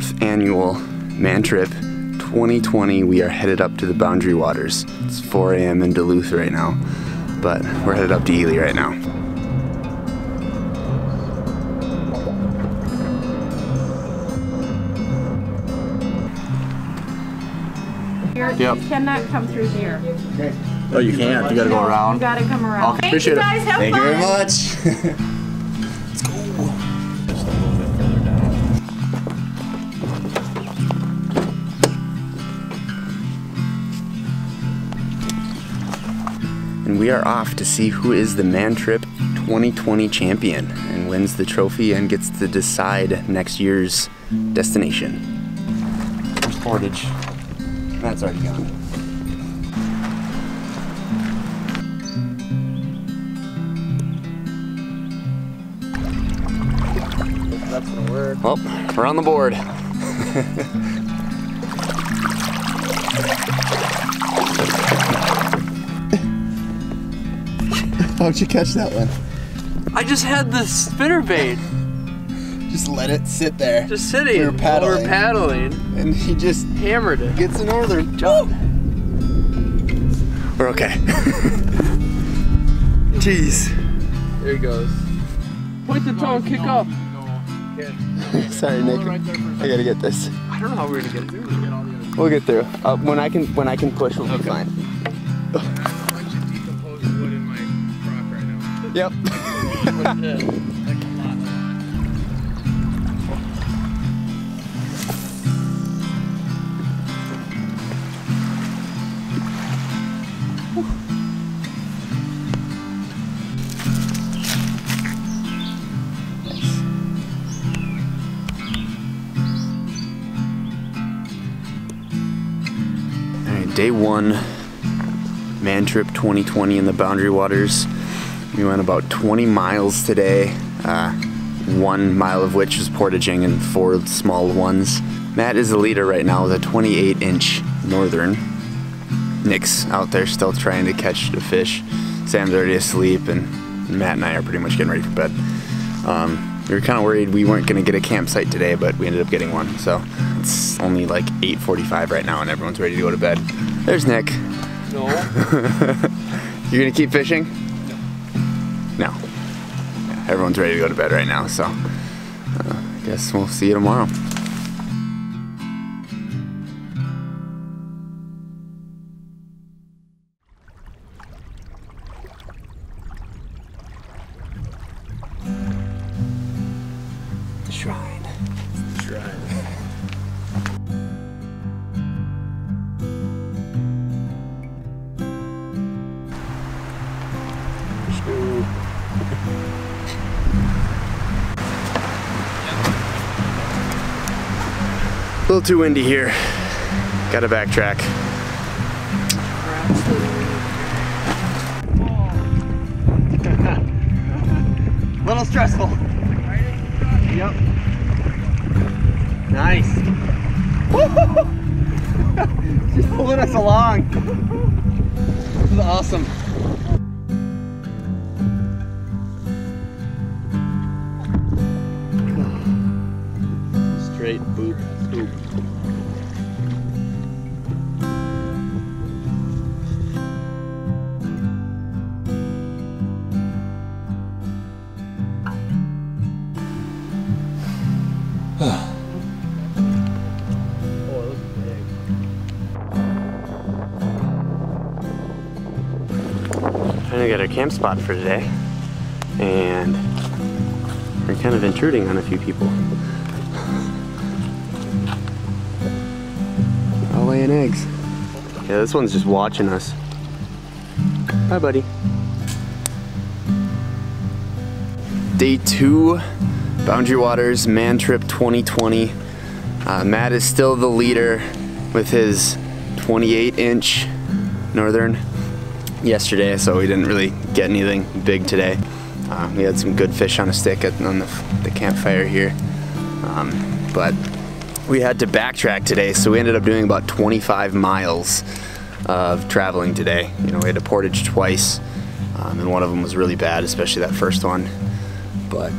fourth annual Man Trip 2020. We are headed up to the Boundary Waters. It's 4 a.m. in Duluth right now, but we're headed up to Ely right now. Here, Yep. You cannot come through here. Oh, you can't. You gotta go You around. gotta come around. Okay, appreciate you it. guys. Have Thank you very much. And we are off to see who is the Man Trip 2020 champion and wins the trophy and gets to decide next year's destination. There's Portage. That's already gone. That's gonna work. Well, we're on the board. How'd you catch that one? I just had the spinner bait Just let it sit there. just sitting We were while we're paddling. paddling. And he just Hammered it. gets a northern. We're okay. Jeez. There he goes. Point the toe and kick up. Sorry, Nick. I gotta get this. I don't know how we're gonna get through. We'll get through. Uh, when I can, when I can push, we'll be fine. Yep. All right, day one, Man Trip 2020 in the Boundary Waters. We went about 20 miles today, uh, one mile of which was portaging and four small ones. Matt is the leader right now with a 28 inch northern. Nick's out there still trying to catch the fish. Sam's already asleep, and Matt and I are pretty much getting ready for bed. Um, we were kind of worried we weren't going to get a campsite today, but we ended up getting one. So it's only like 8:45 right now, and everyone's ready to go to bed. There's Nick. No. You're gonna keep fishing? No. Yeah, everyone's ready to go to bed right now, so uh, I guess we'll see you tomorrow. Little too windy here. Gotta backtrack. Little stressful. Yep. Nice. Just pulling us along. This is awesome. Straight boop, camp spot for today, and we're kind of intruding on a few people. All laying eggs. Yeah, this one's just watching us. Hi, buddy. Day two, Boundary Waters Man Trip 2020. Uh, Matt is still the leader with his 28 inch Northern yesterday, so we didn't really get anything big today. Uh, we had some good fish on a stick at, on the, the campfire here, um, but we had to backtrack today, so we ended up doing about 25 miles of traveling today. You know, we had to portage twice, um, and one of them was really bad, especially that first one. But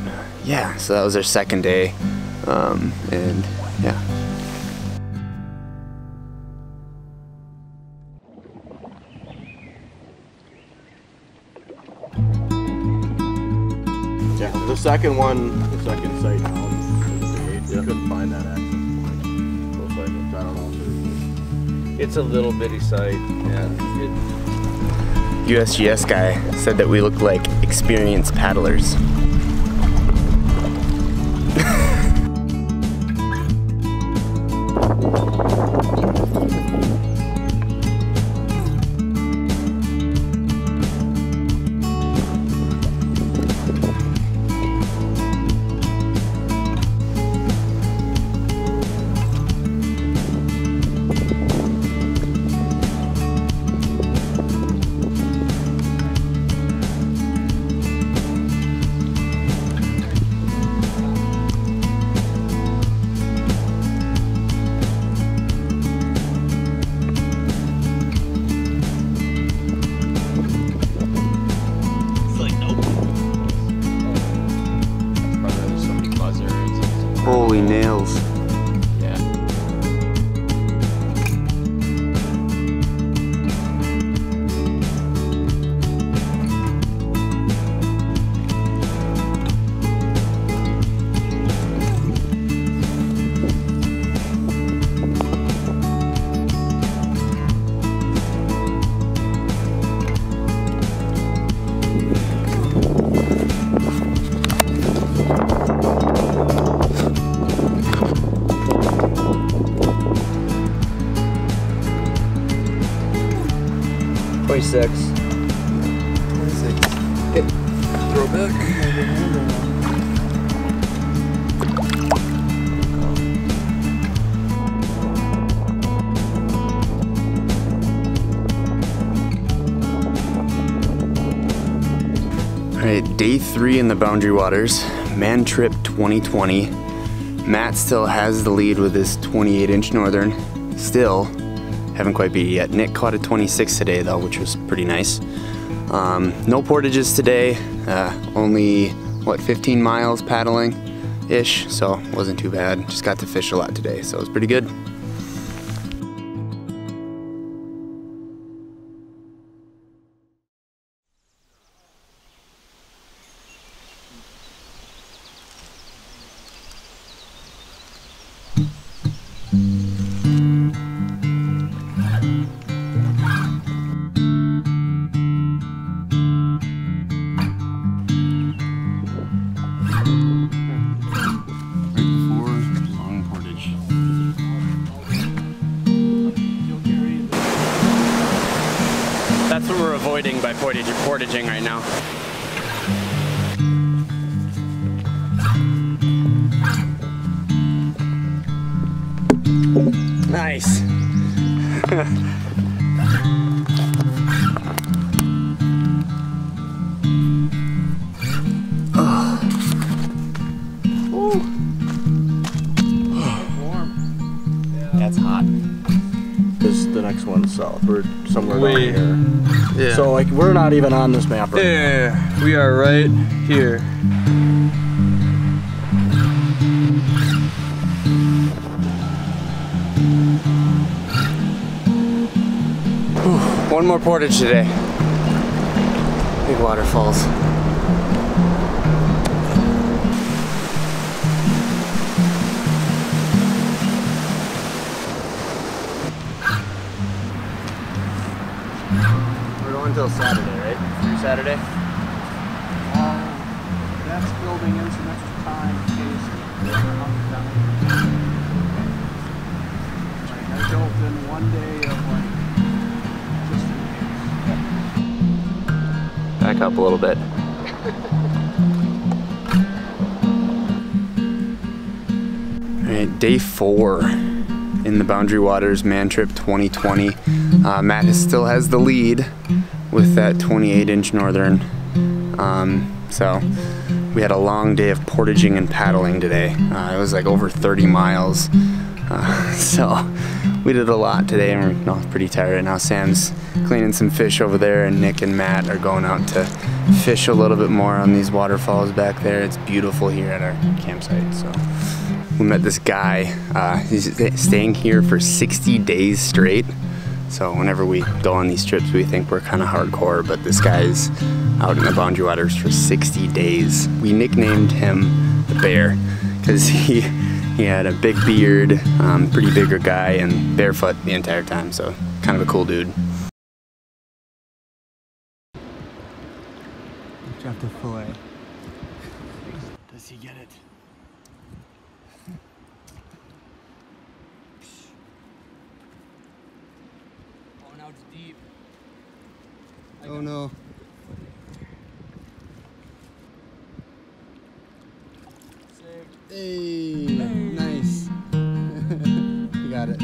yeah, so that was our second day, um, and Yeah. Second one, the second site um, down, is the eight. we couldn't find that access point. Looks like it's, I don't know. It's a little bitty site. Yeah. It, USGS guy said that we look like experienced paddlers. Twenty-six. All right, day three in the Boundary Waters, Man Trip 2020. Matt still has the lead with his 28 inch Northern. Still, haven't quite beat yet. Nick caught a 26 today though, which was pretty nice. Um, no portages today, uh, only what 15 miles paddling ish, so wasn't too bad. Just got to fish a lot today, so it was pretty good. Avoiding by portage, portaging right now. Nice. That's hot. This the next one south. So like we're not even on this map right yeah, we are right here. One more portage today. Big waterfalls. We're going till Saturday, right? Through Saturday? That's building in some extra time in case. Like I built in one day of like, just in case. Back up a little bit. All right, day four in the Boundary Waters Man Trip 2020. Uh, Matt is, still has the lead with that 28 inch Northern. Um, so we had a long day of portaging and paddling today. Uh, it was like over 30 miles. Uh, so we did a lot today and we're pretty tired. Now Sam's cleaning some fish over there and Nick and Matt are going out to fish a little bit more on these waterfalls back there. It's beautiful here at our campsite. So we met this guy. Uh, he's staying here for 60 days straight. So whenever we go on these trips, we think we're kind of hardcore, but this guy's out in the Boundary Waters for 60 days. We nicknamed him the Bear because he he had a big beard, um, pretty bigger guy, and barefoot the entire time. So kind of a cool dude. Dropped a fillet. Does he get it? Oh, now it's deep. Oh no. Hey, nice. you got it.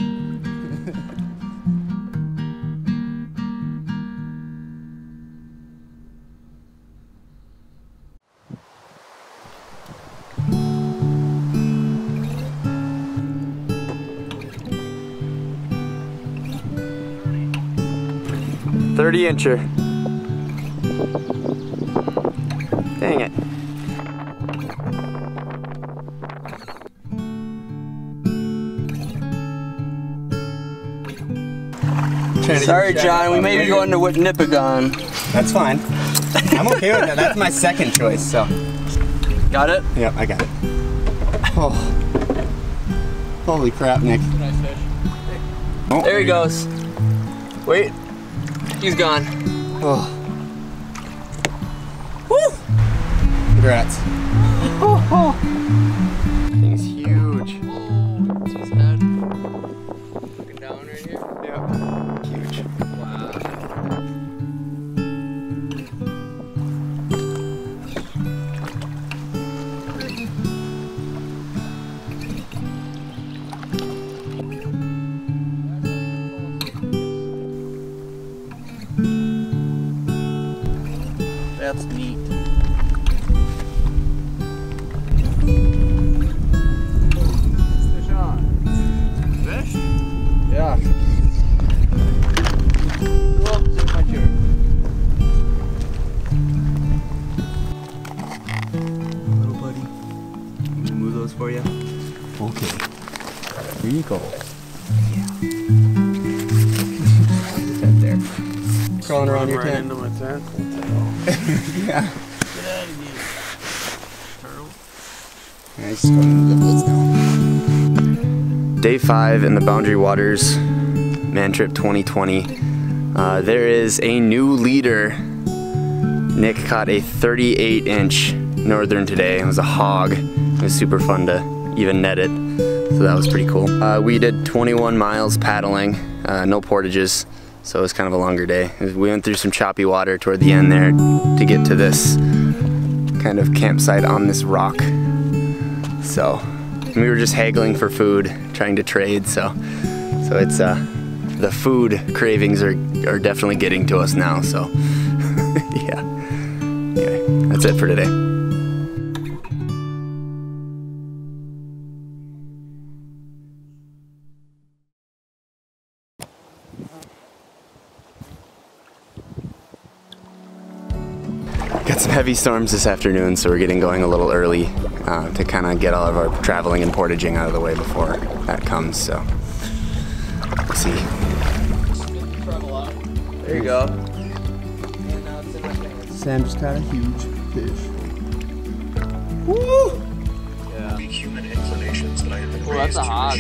Thirty incher. Sorry, John. We may be going to Nipigon. That's fine. I'm okay with that. That's my second choice, so. Got it? Yep, I got it. Oh. Holy crap, Nick. Oh, There he goes. Wait. He's gone. Oh. Woo! Congrats. Here you go. Yeah. Head there. Crawling around your tent. into my tent. yeah. Yeah, he's just going into the woods now. Day five in the Boundary Waters Man Trip 2020. Uh, there is a new leader. Nick caught a 38 inch northern today. It was a hog. It was super fun to even net it. So that was pretty cool. Uh, we did 21 miles paddling, uh, no portages. So it was kind of a longer day. We went through some choppy water toward the end there to get to this kind of campsite on this rock. So we were just haggling for food, trying to trade. So, so it's uh, the food cravings are are definitely getting to us now. So, yeah. Anyway, that's it for today. Heavy storms this afternoon, so we're getting going a little early uh, to kind of get all of our traveling and portaging out of the way before that comes. So we'll see. There you go. Sam just caught a huge fish. human inclinations that I had been Oh, that's a hog.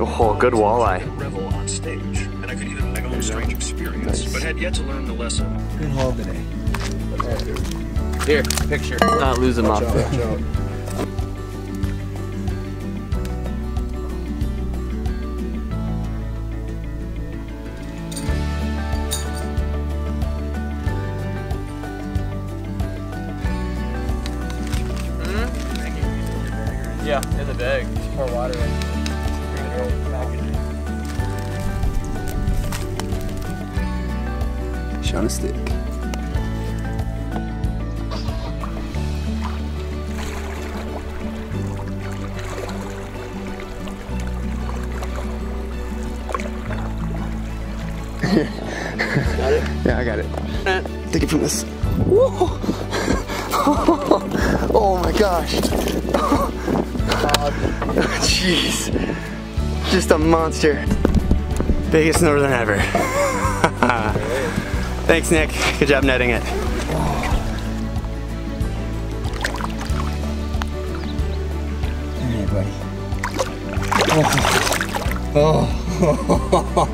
Oh, good walleye. Revel on stage, and I could even my own strange experience, but had yet to learn the lesson. Good haul today. Here, picture. Not lose him off there. Got it? Yeah, I got it. Take it from this. Whoa. Oh my gosh. Jeez. Just a monster. Biggest northern ever. Thanks, Nick. Good job netting it. Hey, buddy. Oh. Oh.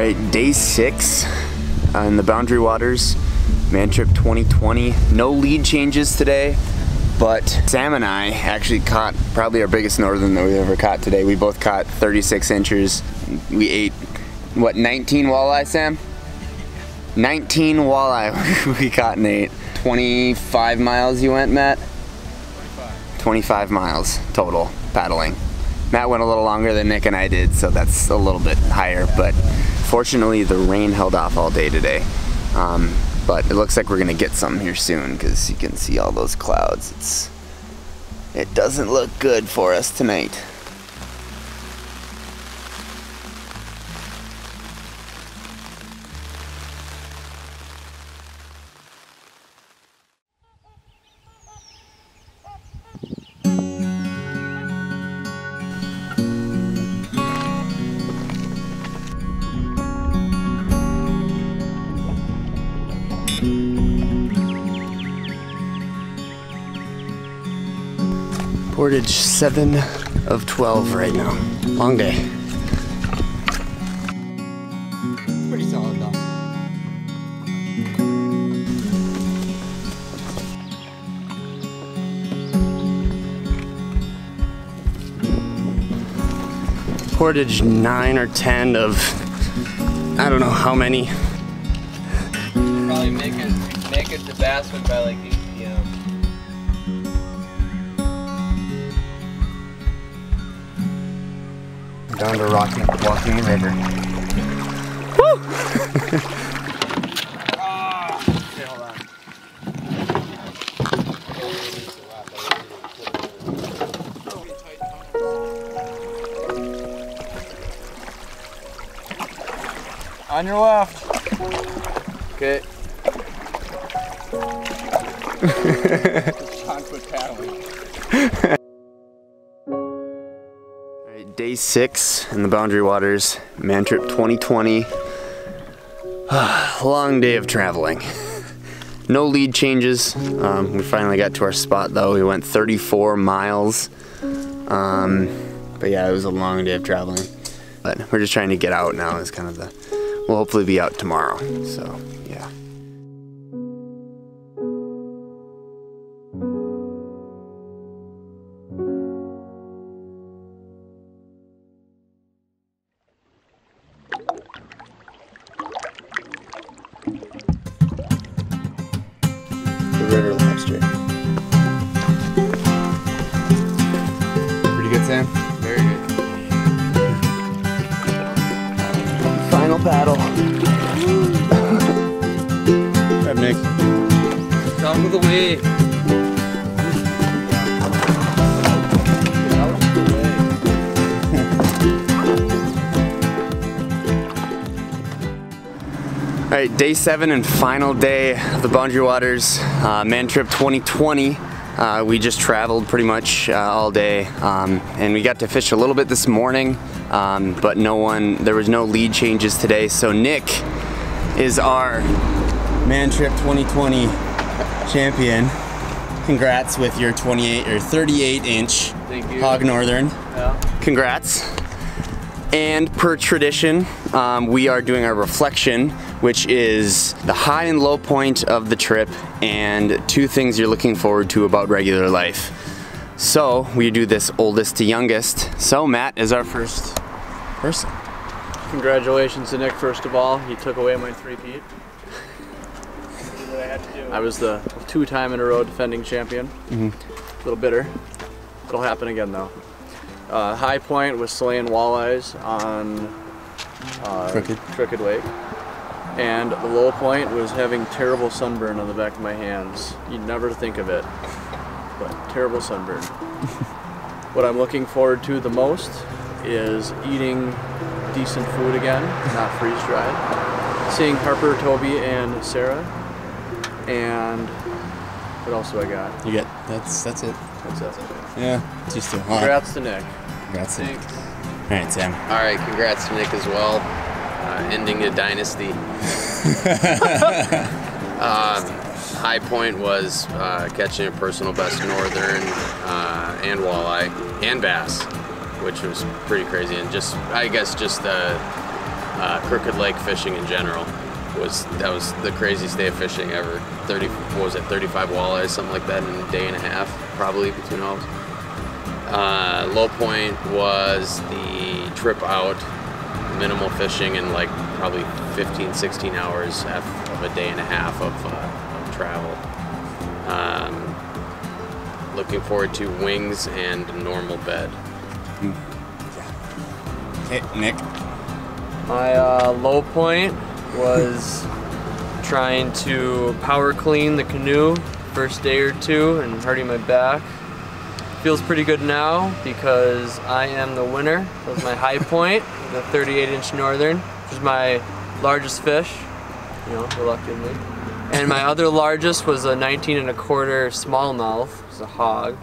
Right, day six uh, in the Boundary Waters, Man Trip 2020. No lead changes today, but Sam and I actually caught probably our biggest northern that we ever caught today. We both caught 36 inches. We ate, what, 19 walleye, Sam? 19 walleye we caught and ate. 25 miles you went, Matt? 25 miles total paddling. Matt went a little longer than Nick and I did, so that's a little bit higher, but fortunately the rain held off all day today. Um, but it looks like we're gonna get some here soon because you can see all those clouds. It's It doesn't look good for us tonight. Portage 7 of 12 right now. Long day. Pretty solid though. Portage 9 or 10 of I don't know how many. Probably make it make it to Basswood by like Down to Rocky Walking River. On your left. Okay. Time quit paddling. Day six in the Boundary Waters, Man Trip 2020. Long day of traveling. No lead changes. Um, we finally got to our spot though. We went 34 miles. Um, but yeah, it was a long day of traveling. But we're just trying to get out now. Is kind of the. We'll hopefully be out tomorrow. So yeah. Paddle. Grab Nick. Down with the wave. All right, day seven and final day of the Boundary Waters uh, Man Trip 2020. Uh, we just traveled pretty much uh, all day, um, and we got to fish a little bit this morning, um, but no one, there was no lead changes today. So Nick is our Man Trip 2020 champion. Congrats with your 28 or 38 inch you. Hog Northern. Yeah. Congrats. And per tradition, um, we are doing our reflection, which is the high and low point of the trip and two things you're looking forward to about regular life. So we do this oldest to youngest. So Matt is our first person. Congratulations to Nick, first of all. He took away my three-peat. I was the two-time in a row defending champion. A little bitter. It'll happen again, though. Uh, high point was slaying walleyes on uh, Crooked. Crooked Lake. And the low point was having terrible sunburn on the back of my hands. You'd never think of it, but terrible sunburn. what I'm looking forward to the most is eating decent food again, not freeze dried. Seeing Harper, Toby, and Sarah. And what else do I got? You get that's that's it. That's it. Yeah, just a Congrats to Nick. Congrats. All Thanks. right, Sam. All right, congrats to Nick as well, ending a dynasty. um, high point was uh, catching a personal best northern uh, and walleye and bass, which was pretty crazy. And just, I guess, just the uh, Crooked Lake fishing in general was that was the craziest day of fishing ever. 30, what was it, 35 walleyes, something like that, in a day and a half, probably between all. Uh, low point was the trip out, minimal fishing, and like probably 15, 16 hours of a day and a half of, uh, of travel. Um, looking forward to wings and normal bed. Hey, Nick. My uh, low point was trying to power clean the canoe first day or two and hurting my back. Feels pretty good now because I am the winner. That was my high point, the 38 inch northern, which is my largest fish, you know, reluctantly. And my other largest was a 19 and a quarter smallmouth, it's a hog.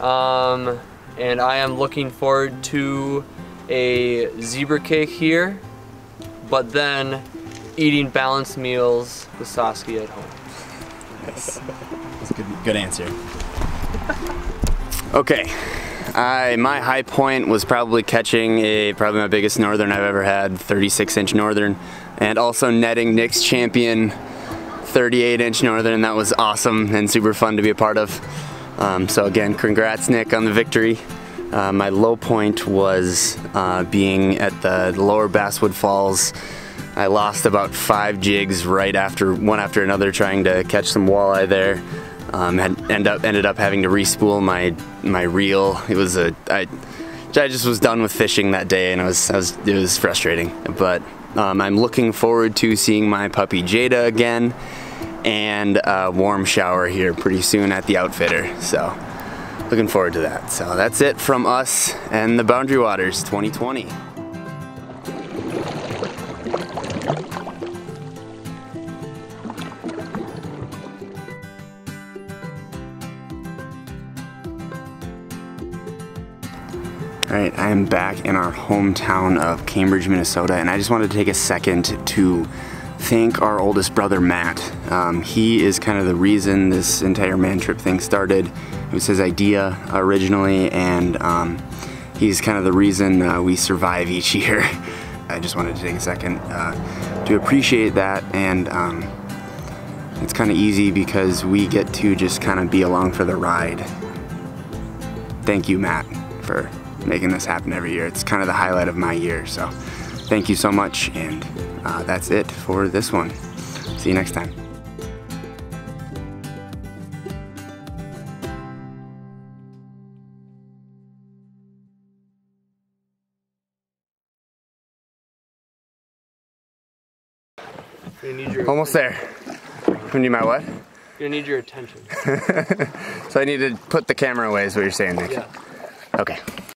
Um, and I am looking forward to a zebra cake here, but then eating balanced meals with Saskia at home. Yes. That's a good, good answer. Okay. I, my high point was probably catching a probably my biggest northern I've ever had, 36 inch northern, and also netting Nick's champion 38 inch northern. That was awesome and super fun to be a part of. Um, so again, congrats Nick on the victory. Uh, my low point was uh, being at the lower Basswood Falls. I lost about five jigs right after one after another trying to catch some walleye there. Um, had end up ended up having to respool my my reel. It was a I, I just was done with fishing that day, and it was, I was it was frustrating. But um, I'm looking forward to seeing my puppy Jada again, and a warm shower here pretty soon at the outfitter. So looking forward to that. So that's it from us and the Boundary Waters 2020. I am back in our hometown of Cambridge, Minnesota, and I just wanted to take a second to thank our oldest brother, Matt. Um, he is kind of the reason this entire man trip thing started. It was his idea originally, and um, he's kind of the reason uh, we survive each year. I just wanted to take a second uh, to appreciate that, and um, it's kind of easy because we get to just kind of be along for the ride. Thank you, Matt, for making this happen every year. It's kind of the highlight of my year. So thank you so much. And uh, that's it for this one. See you next time. Need your Almost there. You need my what? You need your attention. so I need to put the camera away is what you're saying, Nick? Yeah. Okay.